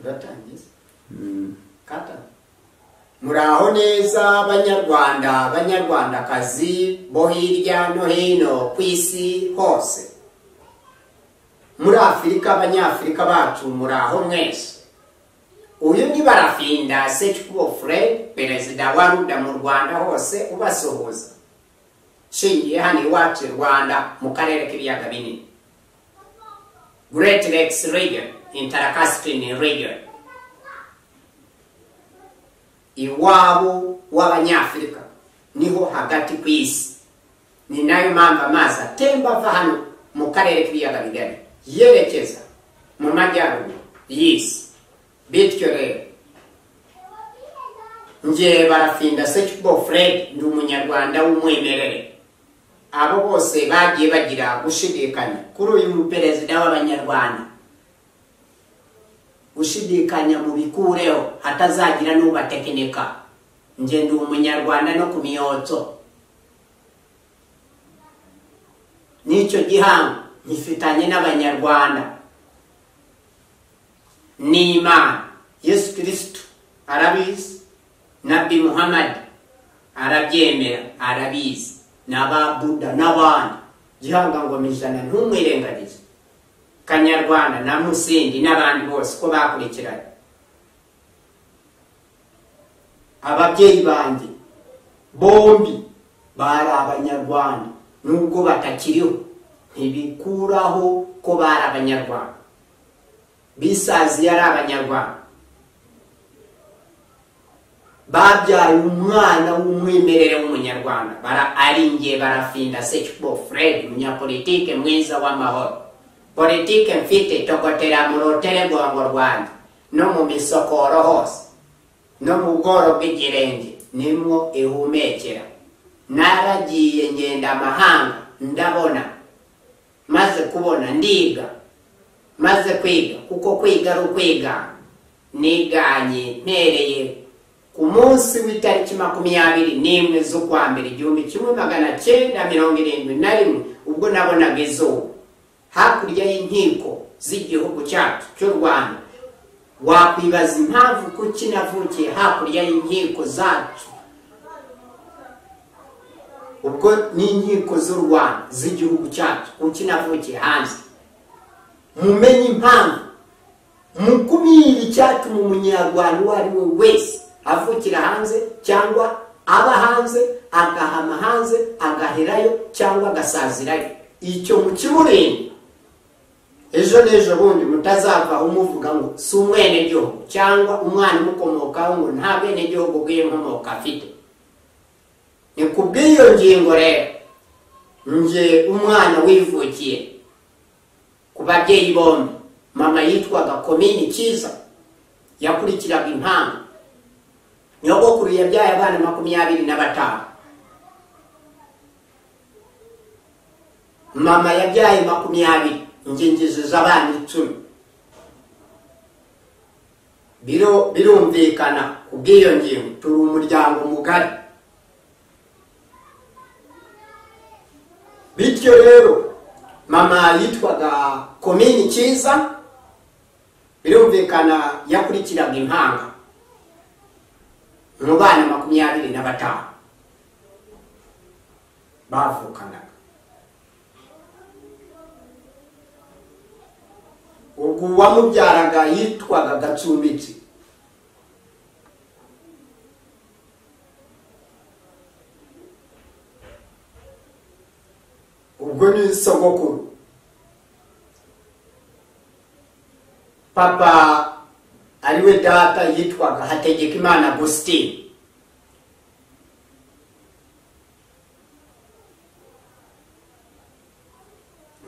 uratangiza? Kata. Muraho neza banyarwanda banyarwandakazi bo hirya no hino ku isi hose. Muri afurika abanyafurika bacu muraho mwese. Uyu ni barafinda sekikubo fred perezida wa ruda mu rwanda hose ubasuhuza nshingiye hano iwacu i rwanda mu karere k'ibiyaga binini. Great lakes region intercastin region. Iwabo w'abanyafurika ni ho hagati ku isi. Ni na yo mpamvu amazi atemba ava hano mu karere k'ibiyaga bigari. Yerekeza mu majyaruguru y'isi. Bityo rero nge barafinda sekibo fred ndi umunyarwanda w'umwimerere abo bose bagiye bagira gushidikanya. Kuri uyu muperezida w'abanyarwanda. Gushidikanya mu bikureho hatazagira n'ubatekinika. Nge ndi umunyarwanda no ku miyotso. N'icyo gihango nkifitanye n'abanyarwanda. N'imana yesu kirisitu arabizi. Nabi muhammad arabyemera arabizi. N'ababuda n'abandi gihanga ngo ijana ntumwirengagize. Kanyarwanda na musindi n'abandi bose ko bakurikiranye. Ababyeyi banjye bombi bari abanyarwanda nubwo batakiriho ntibikuraho ko bari abanyarwanda. Bisaziye ari abanyarwanda. Babyaye umwana w'umwimerere w'umunyarwanda. Bara aringiye barafinda sekibo fred umunyapolitike mwiza w'amahoro. Politike mfite togotera mu ruteregongo rwanjye no mu misokoro hose no mu bworo bw'ikirenge nimwo ihumekera. Naragiye ngenda amahanga ndabona maze kubona ndiga maze kwiga kuko kwiga ari ukwiga. Niganye mpereye ku munsi w'itariki makumyabiri n'imwe z'ukwa mbere igihumbi kimwe magana cyenda mirongo irindwi na rimwe ubwo nabonaga izuba. Hakurya y'inkiko z'igihugu cyacu cy'u rwanda wakwibaza impamvu kuki navukiye hakurya y'inkiko zacu? Ubwo n'inkiko z'u rwanda z'igihugu cyacu kuki navukiye hanze? Mumenye impamvu? Mukumire icyatuma umunyarwanda uwo ari we wese avukira hanze cyangwa aba hanze agahama hanze agaherayo cyangwa agasazirayo. Icyo mukimurinda ejo n'ejo bundi mutazavaho muvuga ngo si umwenegihugu cyangwa umwana umukomokaho ngo nta bwenegihugu bw'inkomoka afite. Ni ku bw'iyo ngingo rero nge umwana wivukiye ku babyeyi bombi. Mama yitwaga komini cyiza yakurikiraga impamvu nyogokuru yabyaye abana makumyabiri na batanu mama yabyaye makumyabiri ngingiziza abana icumi. Birumvikana ku bw'iyo ngingo turi umuryango mugari. Bityo rero mama yitwaga komini cyiza birumvikana yakurikiraga impanga. Mu bana makumyabiri na batanu bavukanaga ubwo uwamubyaraga yitwaga gacumbitsi ubwo ni sogokuru papa ari we data yitwaga hategeka imana agusitini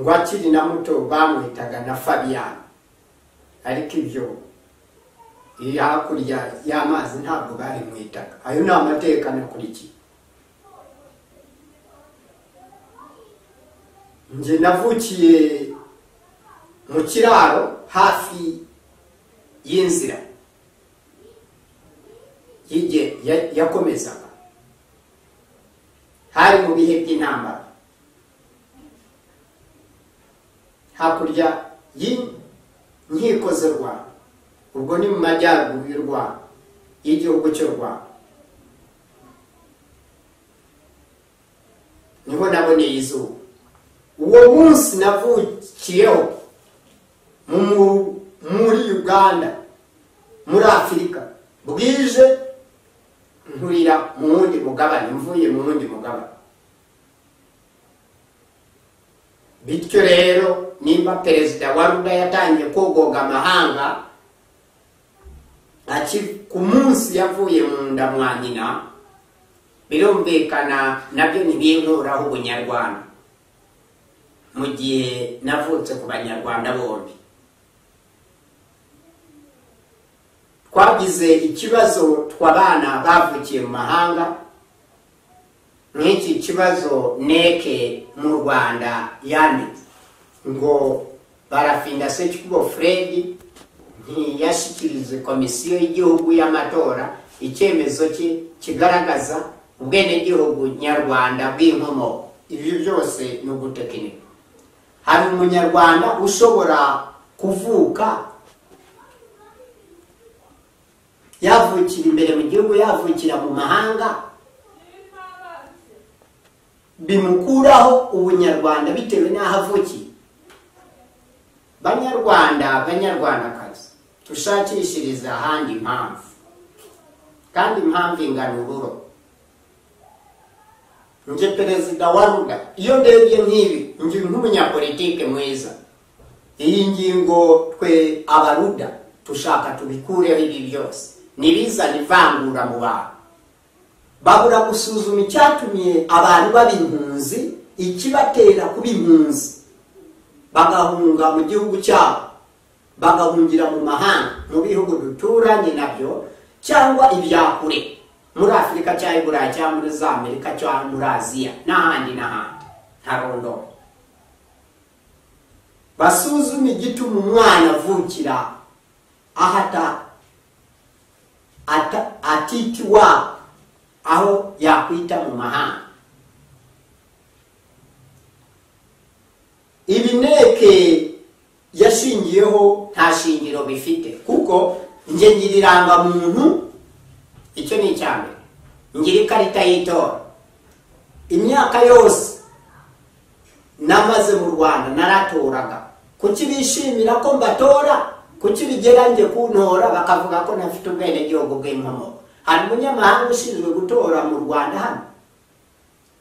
ngo akiri na muto bamwitaga na fabiyani ariko ibyo iri hakurya y'amazi ntabwo barimwitaga. Ayo ni amateka nakurikiye njye navukiye mu kiraro hafi y'inzira. Yakomezaga. Hari mu bihe by'intambara. Hakurya y'inkiko z'u rwanda. Ubwo ni mu majyaruguru y'u rwanda y'igihugu cy'u rwanda. Niho naboneye izuba. Uwo munsi navukiyeho muri uganda muri afurika. Bwije nkurira mu wundi mugabane mvuye mu wundi mugabane bityo rero nimba perezida wa ruda yatangiye kogoga amahanga ku munsi yavuye mu nda mwa nyina birumvikana na byo ntibinkuraho ubunyarwanda. Mu gihe navutse ku banyarwanda bombi. Twagize ikibazo tw'abana bavukiye mu mahanga nk'iki kibazo neke mu rwanda yanditse ngo barafinda sekikubo fred ntiyashyikirize komisiyo y'igihugu y'amatora icyemezo cye kigaragaza ubwenegihugu nyarwanda bw'inkomoko ibi byose ni ugutekinika hari umunyarwanda ushobora kuvuka yavukira imbere mu gihugu yavukira mu mahanga. Bimukuraho ubunyarwanda bitewe n'aho avukiye. Banyarwanda banyarwandakazi dushakishiriza ahandi impamvu kandi impamvu ingana ururo. Nje perezida wa ruda iyo ndebye nk'ibi nje nk'umunyapolitike mwiza. Iyi ngingo twe abaruda dushaka tubikureho ibi byose. Ntibizane ivangura mu bantu babura gusuzuma icyatumye abantu baba impunzi ikibatera kuba impunzi bagahunga mu gihugu cyabo bagahungira mu mahanga mu bihugu duturanye na byo cyangwa ibya kure muri afurika cyangwa i burayi cyangwa muri za amerika cyangwa muri aziya n'ahandi n'ahandi. Ntarondora basuzume igituma umwana avukira ahata atiti wabo aho yakwita mu mahanga ibineke yashingiyeho nta shingiro bifite. Kuko njye ngira irangamuntu icyo ni icya mbere ngira ikarita y'itora imyaka yose namaze mu rwanda naratoraga kuki bishimira ko mbatora kuki bigera njye kuntora bakavuga ko ntafite ubwenegihugu bw'inkomoko hari umunyamahanga ushinzwe gutora mu rwanda hano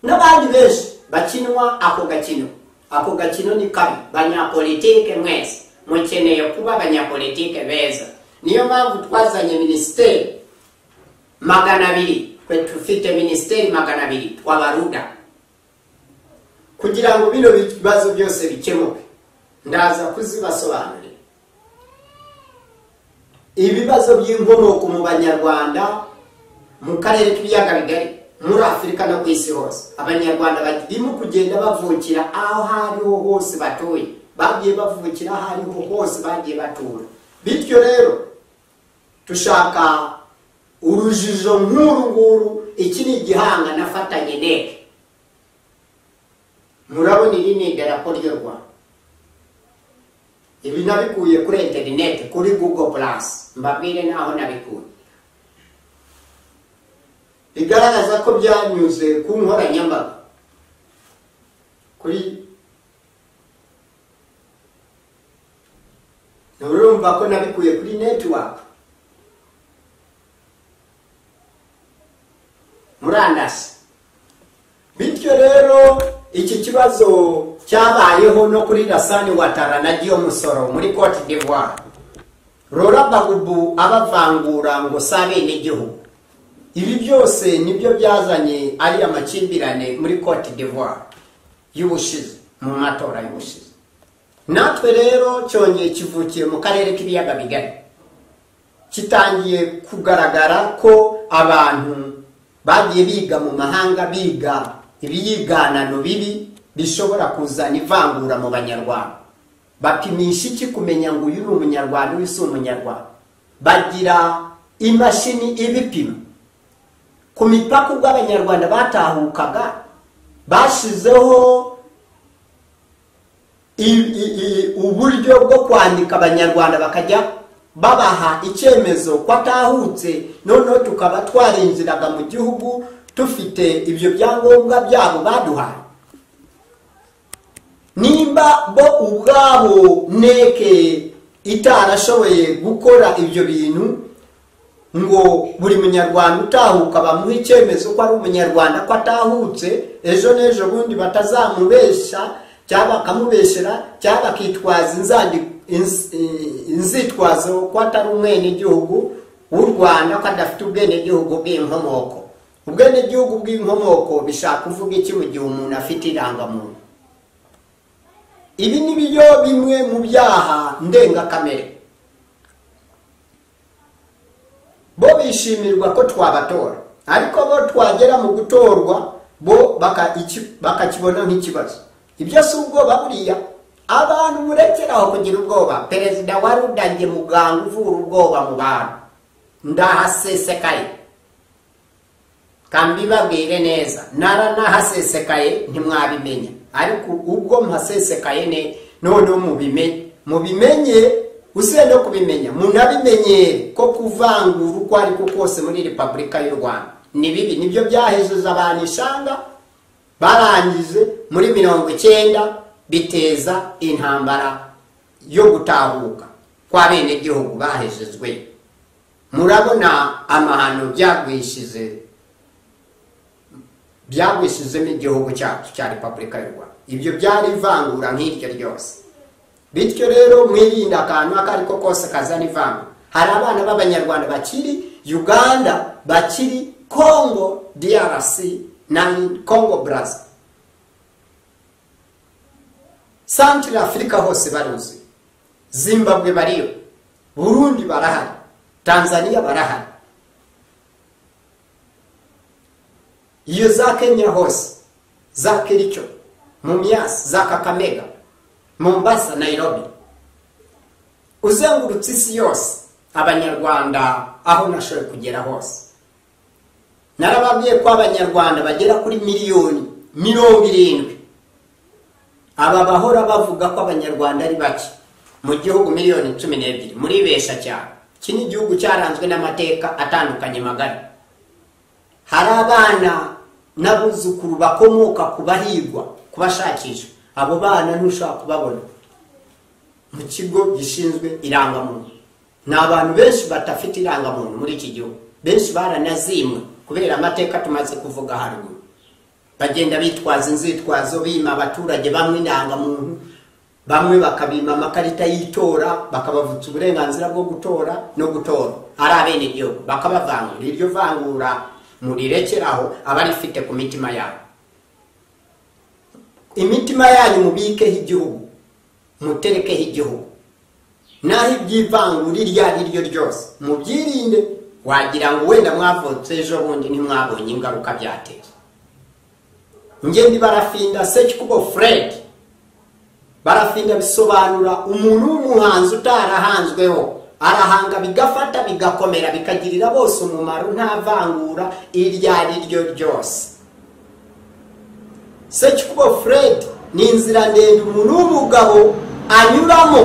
n'abandi benshi bakinwa ako gakino ako gakino ni kabi banyapolitike mwese mukeneye kuba abanyapolitike beza. Niyo mpamvu twazanye minisiteri magana abiri. Twe dufite minisiteri magana abiri twabaruda kugira ngo bino bibazo byose bikemuke ndaza kuzibasobanurira. Ibibazo by'inkomoko mu banyarwanda mu karere k'ibiyaga bigari muri afurika no ku isi hose. Abanyarwanda barimo kugenda bavukira aho ariho hose batuye bagiye bavukira aho ariho hose bagiye batura. Bityo rero dushaka urujijo nk'uru nguru iki ni igihanga nafatanye neke murabona iri ni idarapo ry'u rwanda. Ibi nabikuye kuri interineti kuri google plus mbabwire n'aho nabikuye bigaragaza ko byanyuze ku nkoranyambaga kuri urumva ko nabikuye kuri network murandasi bityo rero iki kibazo cyabayeho no kuri rasani watara na giyo musoro muri cote d'ivoire. Rora bagubu abavangura ngo si abenegihugu ibi byose ni byo byazanye ari amakimbirane muri cote d'ivoire. Y'ubushize mu matora y'ubushize. Natwe rero cyongeye kivukiye mu karere k'ibiyaga bigari. Kitangiye kugaragara ko abantu bagiye biga mu mahanga biga ibiyiganano bibi bishobora kuzana ivangura mu banyarwanda. Bapimisha iki kumenya ngo uyu ni umunyarwanda uyu si umunyarwanda? Bagira imashini ibipima. Ku mipaka ubwo abanyarwanda batahukaga bashyizeho uburyo bwo kwandika abanyarwanda bakajya babaha icyemezo ko atahutse. Noneho tukaba twarinjiraga mu gihugu dufite ibyo byangombwa byabo baduhaye. Nimba bo ubwabo neke itarashoboye gukora ibyo bintu ngo buri munyarwanda utahuka bamuha icyemezo ko ari umunyarwanda ko atahutse ejo n'ejo bundi batazamubesha cyangwa bakamubeshera cyangwa bakitwaza eh, inzitwazo ko atari umwenegihugu w'u rwanda ko adafite ubwenegihugu bw'inkomoko. Ubwenegihugu bw'inkomoko bishaka kuvuga iki mu gihe umuntu afite irangamuntu? Ibi ni byo bimwe mu byaha ndengakamere bo bishimirwa ko twabatora. Ariko bo twagera mu gutorwa bo bakakibona nk'ikibazo. Ibyo si ubwoba buriya. Abantu murekeraho kugira ubwoba. Perezida wa rudange muganga uvura ubwoba mu bantu. Ndahasesekaye. Kambibabwire neza. Nara nahasesekaye ntimwabimenya. Ariko ubwo mpasesekaye ne noneho mubimenye mubimenye usiye no kubimenya munabimenyere ko kuvangura uko ari ko kose muri repubulika y'u rwanda. Ni bibi ni byo byahejeje abantu ishanga barangije muri mirongo icyenda biteza intambara yo gutahuka kwa bene gihugu bahejejwe. Murabona amahano byagwishize byagwishijemo igihugu cyacu cya repubulika y'u rwanda ibyo byari ivangura nk'iryo ryose bityo rero mwirinde akantu ako ari ko kose kazana ivangura hari abana b'abanyarwanda bakiri uganda bakiri congo drc na congo brazil. Santire afurika hose baruzi zimbabwe bariyo burundi barahari tanzania barahari iyo za kenya hose za kericho mumias za kakamega mombasa nairobi uzengurutse isi yose abanyarwanda aho nashoboye kugera hose narababwiye ko abanyarwanda bagera kuri miliyoni mirongo irindwi aba bahora bavuga ko abanyarwanda ari bake mu gihugu miliyoni cumi n'ebyiri muribesha cyane iki ni igihugu cyaranzwe n'amateka atandukanye magari. Hari abana n'abuzukuru bakomoka ku bahigwa ku abo bana ntushobora kubabona. Mu kigo gishinzwe irangamuntu. Ni abantu benshi badafite irangamuntu muri iki gihugu. Benshi baranazimwe kubera amateka tumaze kuvuga haruguru. Bagenda bitwaza inzitwazo bima abaturage bamwe indangamuntu bamwe bakabima amakarita y'itora bakabavutsa uburenganzira bwo gutora no gutora. Ari abenegihugu bakabavangura. Iryo vangura murirekeraho abarifite ku mitima yabo. Imitima yanyu mubikeho igihugu muterekeho igihugu. Naho iby'ivangura iryo ari ryo ryose mubyirinde. Wagira ngo wenda mwavutse ejo bundi ntimwabonye ingaruka byateza ngende barafinda sekikubo fred. Barafinda bisobanura umuntu w'umuhanzi utarahanzweho. Arahanga bigafata bigakomera bikagirira bose umumaro nta vangura iryo ari ryo ryose. Sekikubo fred ni inzira ndende umuntu w'umugabo anyuramo.